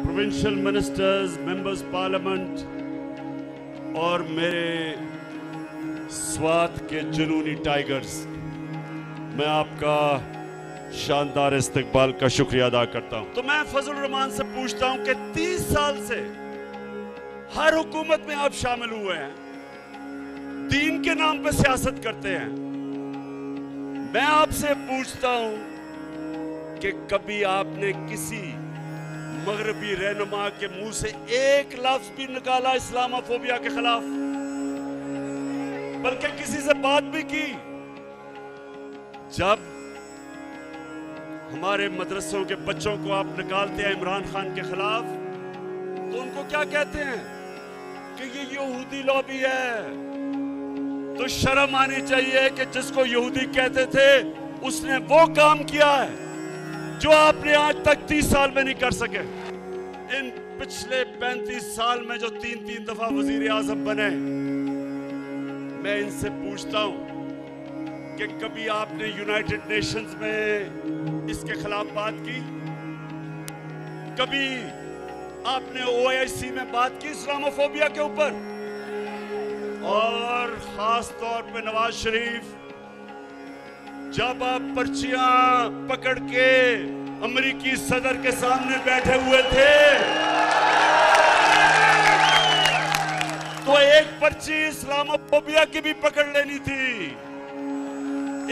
Provincial ministers members parliament और मेरे स्वात के जुनूनी टाइगर्स, मैं आपका शानदार इस्तकबाल का शुक्रिया अदा करता हूँ। तो मैं फजल रहमान से पूछता हूँ कि 30 साल से हर हुकूमत में आप शामिल हुए हैं, दीन के नाम पे सियासत करते हैं। मैं आपसे पूछता हूँ कि कभी आपने किसी मगरबी रहनुमा के मुँह से एक लफ्ज भी निकाला इस्लामोफोबिया के खिलाफ। बल्कि किसी से बात भी की। जब हमारे मदरसों के बच्चों को आप निकालते हैं इमरान खान के खिलाफ तो उनको क्या कहते हैं? कि ये यहूदी लॉबी है। तो शर्म आनी चाहिए कि जिसको यहूदी कहते थे, उसने वो काम किया है जो आपने आज तक तीस साल में नहीं कर सके। इन पिछले पैंतीस साल में जो तीन तीन दफ़ा वज़ीर आज़म बने, मैं इनसे पूछता हूँ कि कभी आपने यूनाइटेड नेशंस में इसके खिलाफ बात की? कभी आपने ओआईसी में बात की इस्लामोफोबिया के ऊपर? और खास तौर पे नवाज़ शरीफ, जब आप पर्चियाँ पकड़ के अमेरिकी सदर के सामने बैठे हुए थे। तो एक पर्ची इस्लामोफोबिया की भी पकड़ लेनी थी।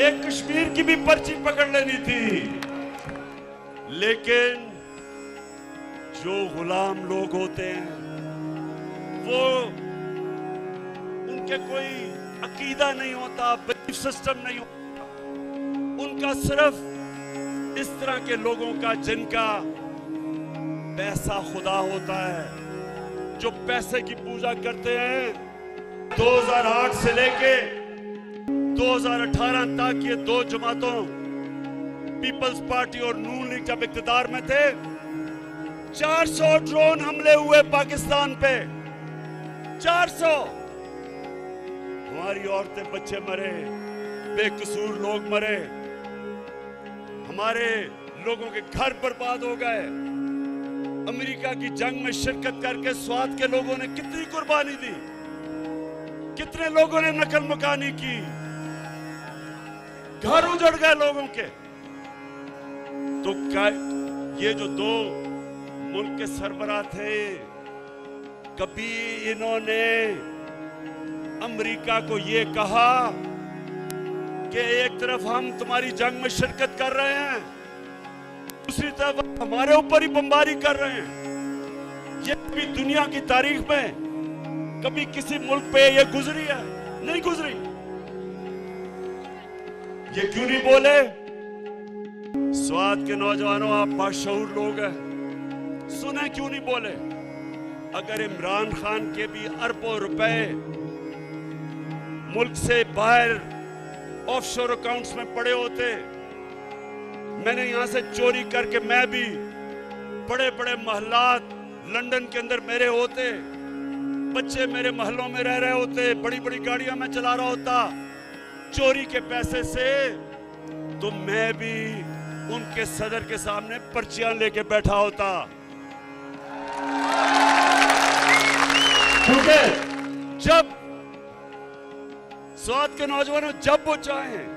एक कश्मीर की भी पर्ची पकड़ लेनी थी। लेकिन जो गुलाम लोग होते हैं, वो उनके कोई अकीदा नहीं होता बिलीफ सिस्टम नहीं होता। उनका सिर्फ़ इस तरह के लोगों का जिनका पैसा खुदा होता है, जो पैसे की पूजा करते हैं 2008 से लेके 2018 तक ये दो जमातों, पीपल्स पार्टी और नून लीग जब इकतदार में थे 400 ड्रोन हमले हुए पाकिस्तान पे। 400 हमारी औरतें बच्चे मरे, बेकसूर लोग मरे हमारे लोगों के घर बर्बाद हो गए। अमेरिका की जंग में शिरकत करके स्वाद के लोगों ने कितनी कुर्बानी दी। कितने लोगों ने नकल मकानी की। घर उजड़ गए लोगों के। तो क्या ये जो दो मुल्क के सरबरा थे, कभी इन्होंने अमेरिका को ये कहा कि एक तरफ़ हम तुम्हारी जंग में शिरकत कर रहे हैं, दूसरी तरफ़ हमारे ऊपर ही बमबारी कर रहे हैं। ये भी दुनिया की तारीख में, कभी किसी मुल्क पे ये गुजरी है, नहीं गुजरी। ये क्यों नहीं बोले? स्वाद के नौजवानों, आप बाशूर लोग हैं। सुने क्यों नहीं बोले? अगर इमरान खान के भी अरबों रुपए मुल्क से बाहर ऑफशोर अकाउंट्स में पड़े होते। मैंने यहाँ से चोरी करके मैं भी बड़े बड़े महलात लंदन के अंदर मेरे होते, बच्चे मेरे महलों में रह रहे होते बड़ी बड़ी गाड़ियाँ मैं चला रहा होता, चोरी के पैसे से तो मैं भी उनके सदर के सामने पर्चियाँ लेके बैठा होता। क्योंकि जब स्वाद के नौजवानों जब वो चाहें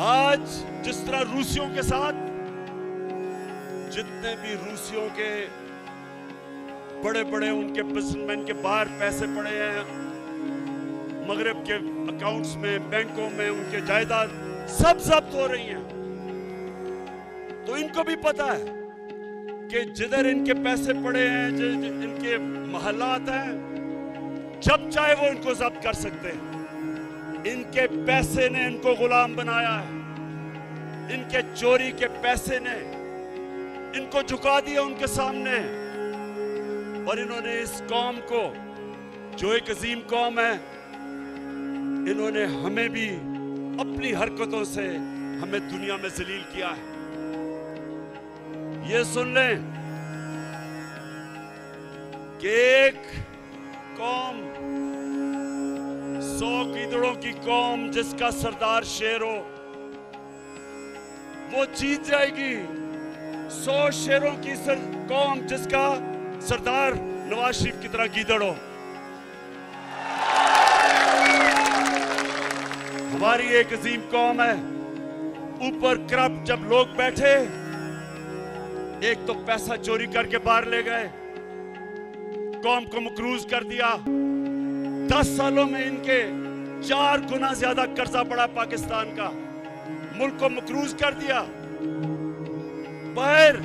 आज जिस तरह रूसियों के साथ जितने भी रूसियों के बड़े बड़े उनके बिजनेसमैन के बाहर पैसे पड़े हैं मगरब के अकाउंट्स में बैंकों में उनके जायदाद सब जब्त हो रही हैं। तो इनको भी पता है कि जिधर इनके पैसे पड़े हैं ज, ज, इनके महलात हैं जब चाहे वो इनको जब्त कर सकते हैं। इनके पैसे ने इनको गुलाम बनाया है। इनके चोरी के पैसे ने इनको झुका दिया उनके सामने। और इन्होंने इस कौम को, जो एक अजीम कौम है, इन्होंने हमें भी अपनी हरकतों से हमें दुनिया में जलील किया है। ये सुन लें कि एक कौम सौ कीदड़ों की कौम जिसका सरदार शेर हो वो जीत जाएगी। सौ शेरों की सर, कौम जिसका सरदार नवाज़ शरीफ की तरह गीदड़ हो। हमारी एक अजीम कौम है। ऊपर करप्ट जब लोग बैठे एक तो पैसा चोरी करके बाहर ले गए कौम को मकरूज कर दिया। दस सालों में इनके चार गुना ज़्यादा कर्जा पड़ा पाकिस्तान का। मुल्क को मकरूज कर दिया। पर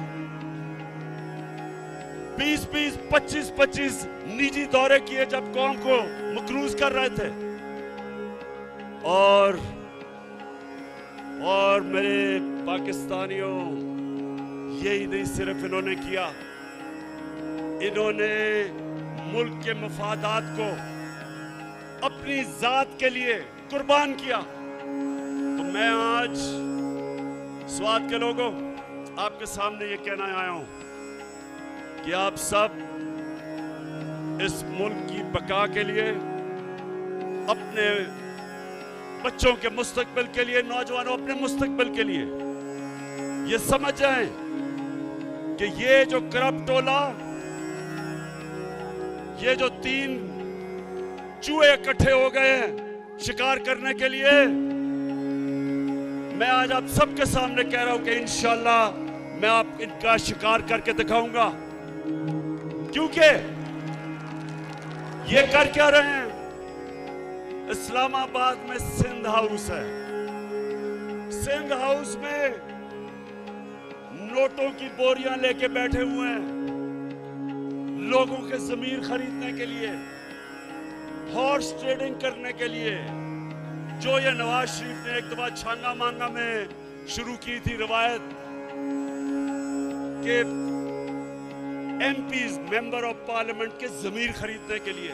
20 20 25 25 निजी दौरे किए जब कौम को मकरूज कर रहे थे। और और मेरे पाकिस्तानियों, यही नहीं सिर्फ़ इन्होंने किया। इन्होंने मुल्क के मफादात को अपनी जात के लिए कुर्बान किया। तो मैं आज स्वाद के लोगों, आपके सामने ये कहना आया हूँ कि आप सब इस मुल्क की बका के लिए, अपने बच्चों के मुस्तकबिल के लिए, नौजवानों अपने मुस्तकबिल के लिए, ये समझ जाए कि ये जो करप्ट टोला, ये जो तीन चूहे इकट्ठे हो गए हैं शिकार करने के लिए। मैं आज आप सबके सामने कह रहा हूँ कि इंशाल्लाह मैं आप इनका शिकार करके दिखाऊँगा। क्योंकि ये कर क्या रहे हैं? इस्लामाबाद में सिंध हाउस है। सिंध हाउस में नोटों की बोरियाँ लेके बैठे हुए हैं। लोगों के ज़मीन खरीदने के लिए। हॉर्स ट्रेडिंग करने के लिए जो ये नवाज़ शरीफ ने एक दफ़ा छांगा मांगा में शुरू की थी रवायत के एमपीज मेंबर ऑफ़ पार्लियामेंट के जमीर खरीदने के लिए,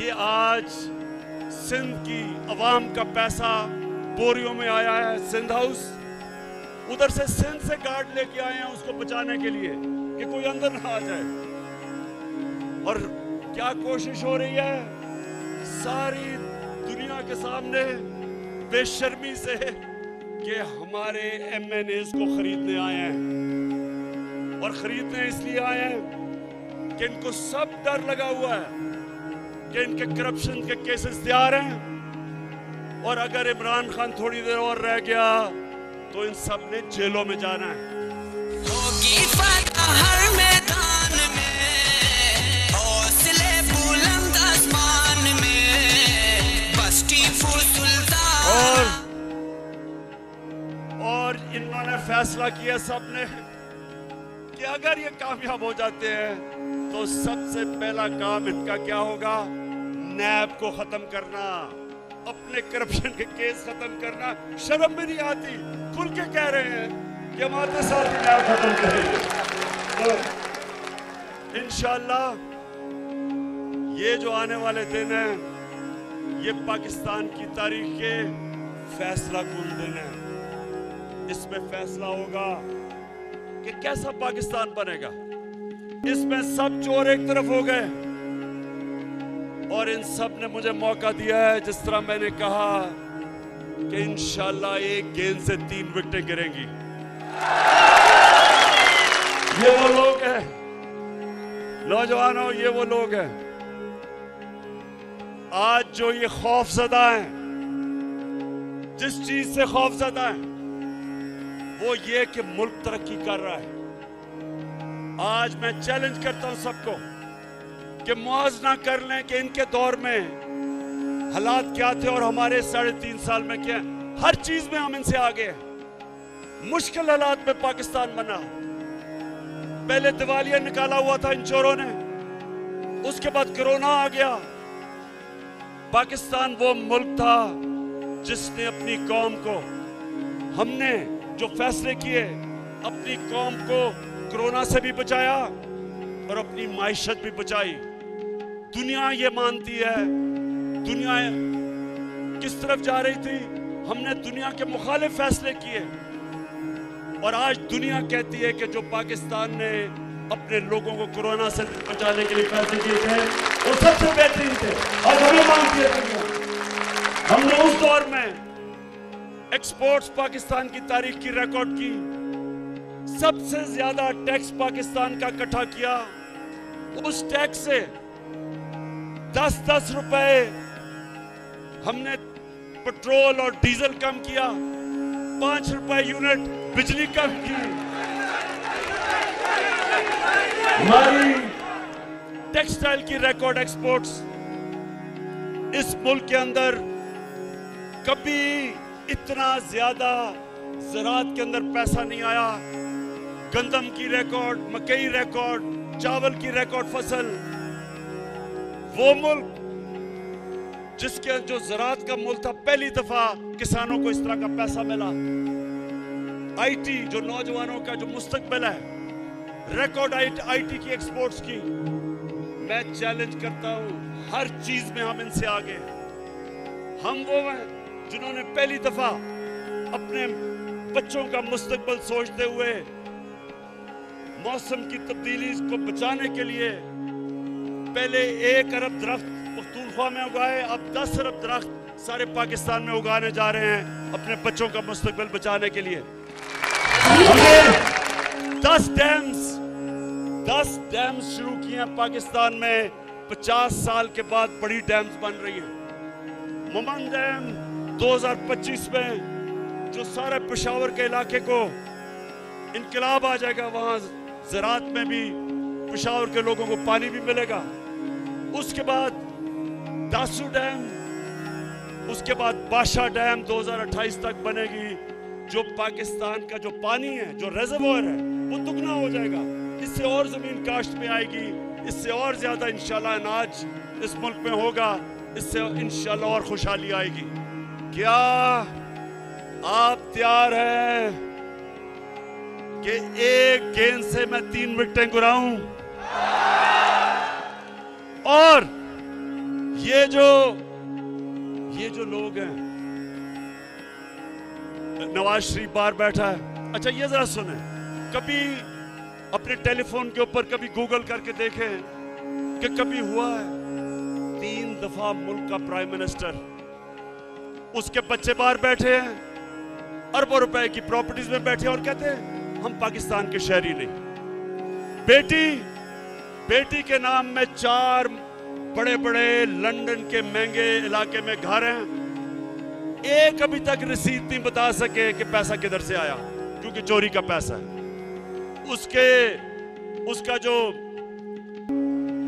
ये आज सिंध की आवाम का पैसा बोरियों में आया है सिंध हाउस। उधर से सिंध से गार्ड लेके आए हैं उसको बचाने के लिए कि कोई अंदर ना आ जाए। और क्या कोशिश हो रही है? सारी दुनिया के सामने बेशर्मी से कि हमारे एमएनए को खरीदने आए हैं। और खरीदने इसलिए आए हैं कि इनको सब डर लगा हुआ है कि इनके करप्शन के केसेस तैयार हैं। और अगर इमरान खान थोड़ी देर और रह गया तो इन सबने जेलों में जाना है। फैसला किया सबने कि अगर ये कामयाब हो जाते हैं तो सबसे पहला काम इनका क्या होगा? नैब को खत्म करना। अपने करप्शन के केस खत्म करना। शर्म भी नहीं आती। खुल के कह रहे हैं कि हमारे साथ नैब खत्म करेंगे। तो इंशाल्लाह, ये जो आने वाले दिन है, ये पाकिस्तान की तारीख के फैसला कुल दिन है। इसमें फैसला होगा कि कैसा पाकिस्तान बनेगा। इसमें सब चोर एक तरफ़ हो गए और इन सबने मुझे मौका दिया है, जिस तरह मैंने कहा कि इंशाल्लाह एक गेंद से तीन विकेटें गिरेंगी। ये वो लोग हैं। नौजवानों, ये वो लोग हैं। आज जो ये खौफजदा हैं, जिस चीज़ से खौफजदा हैं वो ये कि मुल्क तरक्की कर रहा है। आज मैं चैलेंज करता हूँ सबको कि मुआवजना कर लें कि इनके दौर में हालात क्या थे और हमारे साढ़े तीन साल में क्या। हर चीज़ में हम इनसे आगे हैं। मुश्किल हालात में पाकिस्तान बना। पहले दिवालिया निकाला हुआ था इन चोरों ने। उसके बाद कोरोना आ गया। पाकिस्तान वो मुल्क था जिसने अपनी कौम को हमने जो फैसले किए, अपनी कौम को कोरोना से भी बचाया और अपनी माइशत भी बचाई। दुनिया ये मानती है, दुनिया किस तरफ़ जा रही थी? हमने दुनिया के मुखालिफ फैसले किए। और आज दुनिया कहती है कि जो पाकिस्तान ने अपने लोगों को कोरोना से बचाने के लिए फैसले किए थे, वो सबसे बेहतरीन थे। और हमें मानती है दुनिया हमने उस दौर में एक्सपोर्ट्स पाकिस्तान की तारीख की रिकॉर्ड की। सबसे ज़्यादा टैक्स पाकिस्तान का इकट्ठा किया। उस टैक्स से दस दस रुपए हमने पेट्रोल और डीजल कम किया। पाँच रुपए यूनिट बिजली कम की। हमारी टेक्सटाइल की रिकॉर्ड एक्सपोर्ट्स इस मुल्क के अंदर कभी इतना ज़्यादा ज़रात के अंदर पैसा नहीं आया। गंदम की रिकॉर्ड मकई रिकॉर्ड चावल की रिकॉर्ड फ़सल। वो मुल्क जिसके जो ज़रात का मुल्क था, पहली दफ़ा किसानों को इस तरह का पैसा मिला। आईटी जो नौजवानों का जो मुस्तकबिल है रिकॉर्ड आईटी की एक्सपोर्ट्स की। मैं चैलेंज करता हूँ, हर चीज़ में हम इनसे आगे हम वो हैं जिन्होंने पहली दफ़ा अपने बच्चों का मुस्तकबिल सोचते हुए मौसम की तब्दीली को बचाने के लिए पहले एक अरब दरख्त पख्तूनख्वा में उगाए, अब दस अरब दरख्त सारे पाकिस्तान में उगाने जा रहे हैं अपने बच्चों का मुस्तकबिल बचाने के लिए। दस डैम्स दस डैम्स शुरू किए हैं पाकिस्तान में। पचास साल के बाद बड़ी डैम्स बन रही है। ममन डैम 2025 में जो सारे पेशावर के इलाके को इनकलाब आ जाएगा, वहाँ ज़रात में भी पेशावर के लोगों को पानी भी मिलेगा। उसके बाद दासू डैम, उसके बाद बादशाह डैम 2028 तक बनेगी, जो पाकिस्तान का जो पानी है, जो रेजर्वोयर है, वो दुगना हो जाएगा। इससे और ज़मीन काश्त में आएगी, इससे और ज़्यादा इंशाल्लाह अनाज इस मुल्क में होगा, इससे इंशाल्लाह और खुशहाली आएगी। क्या आप तैयार हैं कि एक गेंद से मैं तीन विकेटें गिराऊं? और ये जो ये जो लोग हैं, नवाज़ शरीफ बाहर बैठा है। अच्छा ये जरा सुने। कभी अपने टेलीफोन के ऊपर कभी गूगल करके देखें कि कभी हुआ है तीन दफ़ा मुल्क का प्राइम मिनिस्टर उसके बच्चे बाहर बैठे हैं अरबों रुपए की प्रॉपर्टीज़ में बैठे और कहते हैं, हम पाकिस्तान के शहरी नहीं बेटी बेटी के नाम में चार बड़े बड़े लंदन के महँगे इलाके में घर हैं। एक अभी तक रसीद नहीं बता सके कि पैसा किधर से आया, क्योंकि चोरी का पैसा है। उसके, उसका जो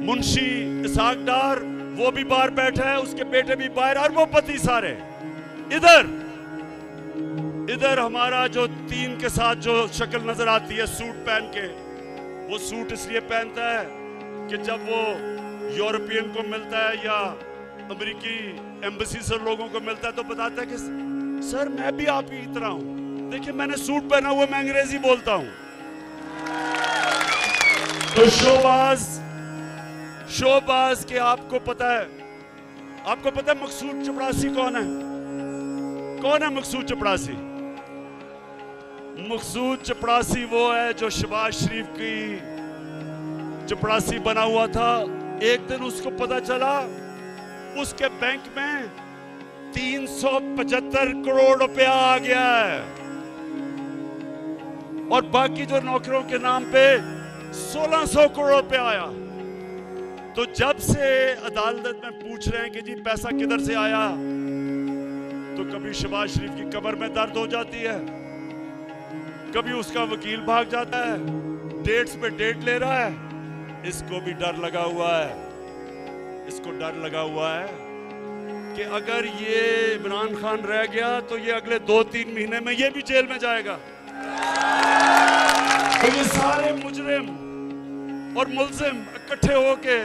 मुंशी डार, वो भी बाहर बैठा है, उसके बेटे भी बाहर और वो पति सारे इधर इधर हमारा जो तीन के साथ जो शक्ल नज़र आती है सूट पहन के, वो सूट इसलिए पहनता है कि जब वो यूरोपियन को मिलता है या अमेरिकी एम्बेसी से लोगों को मिलता है तो बताता है कि, सर, मैं भी आप ही तरह हूँ। देखिए, मैंने सूट पहना हुआ, मैं अंग्रेज़ी बोलता हूँ। तो शोबाज शोबाज के आपको पता है, आपको पता है मकसूद चपड़ासी कौन है? कौन है मकसूद चपड़ासी? मकसूद चपड़ासी वो है जो शबाज शरीफ की चपड़ासी बना हुआ था। एक दिन उसको पता चला, उसके बैंक में 375 करोड़ रुपया आ गया है। और बाकी जो नौकरों के नाम पे 1600 करोड़ रुपया आया। तो जब से अदालत में पूछ रहे हैं कि जी पैसा किधर से आया तो कभी शबाज शरीफ की कमर में दर्द हो जाती है, कभी उसका वकील भाग जाता है, डेट्स पे डेट ले रहा है, इसको भी डर लगा हुआ है। इसको डर लगा हुआ है कि अगर ये इमरान खान रह गया तो ये अगले दो तीन महीने में ये भी जेल में जाएगा। तो ये सारे मुजरिम और मुलजिम इकट्ठे होके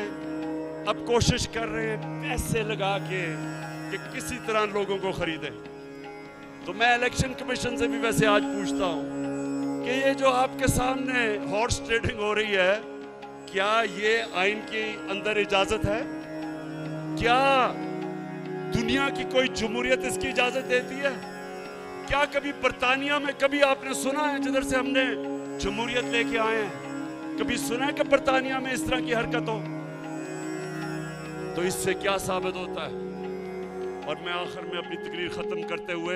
अब कोशिश कर रहे हैं पैसे लगा के कि किसी तरह लोगों को खरीदे। तो मैं इलेक्शन कमीशन से भी वैसे आज पूछता हूँ कि ये जो आपके सामने हॉर्स ट्रेडिंग हो रही है, क्या ये आइन के अंदर इजाज़त है? क्या दुनिया की कोई जमहूरियत इसकी इजाज़त देती है? क्या कभी बरतानिया में कभी आपने सुना है जिधर से हमने जमहूरियत लेके आए हैं? कभी सुना है कि बरतानिया में इस तरह की हरकत हो? तो इससे क्या साबित होता है? और मैं आखिर में अपनी तकरीर खत्म करते हुए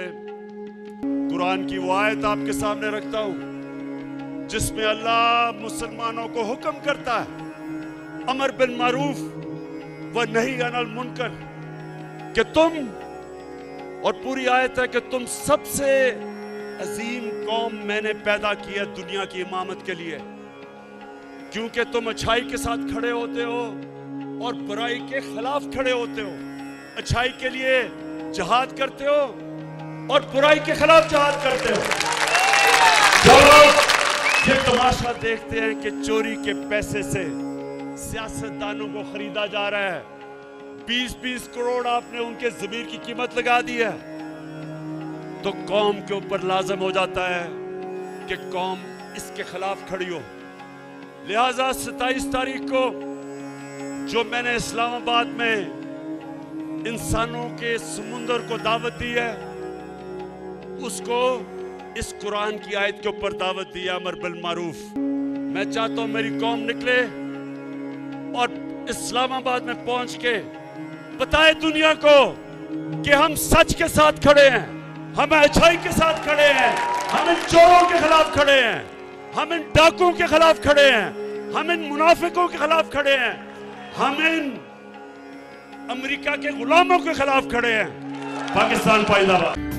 कुरान की वो आयत आपके सामने रखता हूँ, जिसमें अल्लाह मुसलमानों को हुक्म करता है, अमर बिन मारूफ व नहीं अनल मुनकर, कि तुम, और पूरी आयत है कि तुम सबसे अजीम कौम मैंने पैदा किया दुनिया की इमामत के लिए। क्योंकि तुम अच्छाई के साथ खड़े होते हो और बुराई के खिलाफ खड़े होते हो। अच्छाई के लिए जहाद करते हो और बुराई के खिलाफ जहाद करते हो। जो लोग ये तमाशा देखते हैं कि चोरी के पैसे से सियासतदानों को खरीदा जा रहा है। बीस बीस करोड़ आपने उनके जमीर की कीमत लगा दी है। तो कौम के ऊपर लाजम हो जाता है कि कौम इसके खिलाफ खड़ी हो। लिहाजा सताइस तारीख को जो मैंने इस्लामाबाद में इंसानों के समुंदर को दावत दी है। उसको इस कुरान की आयत के ऊपर दावत दी है, अमर बिल मारूफ। मैं चाहता हूँ मेरी कौम निकले और इस्लामाबाद में पहुँच के बताए दुनिया को कि हम सच के साथ खड़े हैं, हम अच्छाई के साथ खड़े हैं, हम इन चोरों के खिलाफ खड़े हैं, हम इन डाकुओं के खिलाफ खड़े हैं, हम इन मुनाफिकों के खिलाफ खड़े हैं, हम इन अमेरिका के गुलामों के खिलाफ खड़े हैं। पाकिस्तान पाइंदाबाद।